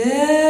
Deus.